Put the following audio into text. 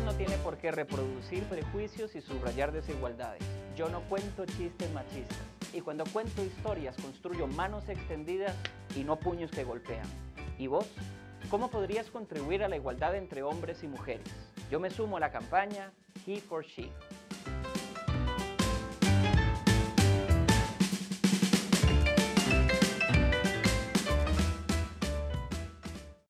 No tiene por qué reproducir prejuicios y subrayar desigualdades. Yo no cuento chistes machistas. Y cuando cuento historias construyo manos extendidas y no puños que golpean. ¿Y vos? ¿Cómo podrías contribuir a la igualdad entre hombres y mujeres? Yo me sumo a la campaña He for She.